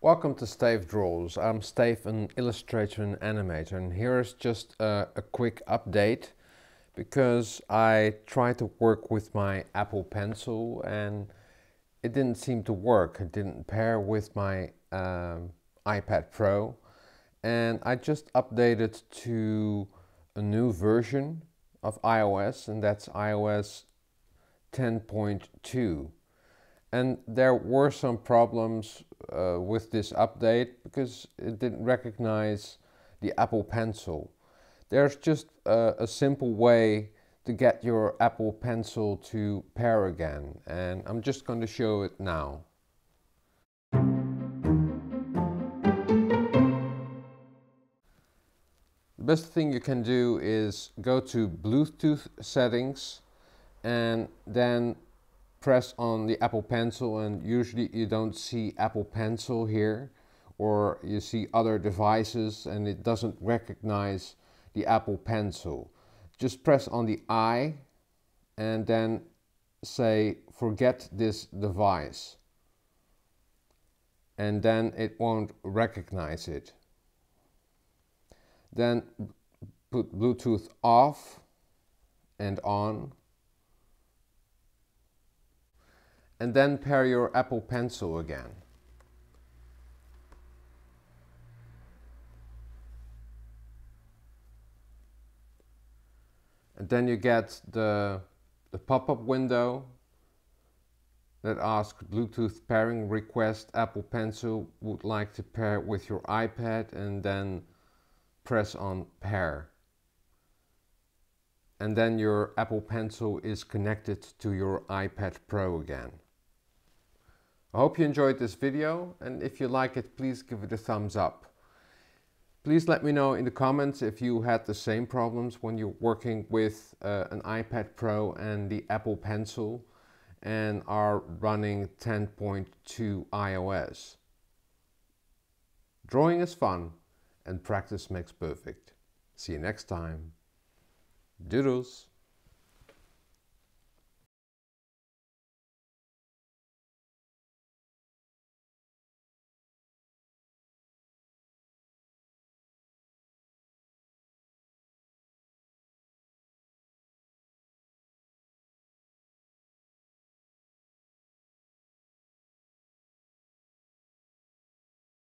Welcome to Stayf Draws. I'm Stayf, an illustrator and animator, and here's just a, a, quick update because I tried to work with my Apple Pencil and it didn't seem to work. It didn't pair with my um, iPad Pro and I just updated to a new version of iOS and that's iOS 10.2 and there were some problems uh, with this update because it didn't recognize the Apple Pencil. There's just a, a simple way to get your Apple Pencil to pair again and I'm just going to show it now. The best thing you can do is go to Bluetooth settings and then press on the Apple Pencil and usually you don't see Apple Pencil here or you see other devices and it doesn't recognize the Apple Pencil. Just press on the I and then say forget this device and then it won't recognize it. Then put Bluetooth off and on and then pair your Apple Pencil again. And then you get the, the pop-up window that asks Bluetooth pairing request Apple Pencil would like to pair with your iPad and then press on pair. And then your Apple Pencil is connected to your iPad Pro again. I hope you enjoyed this video and if you like it please give it a thumbs up. Please let me know in the comments if you had the same problems when you're working with uh, an iPad Pro and the Apple Pencil and are running 10.2 iOS. Drawing is fun and practice makes perfect. See you next time. Doodles!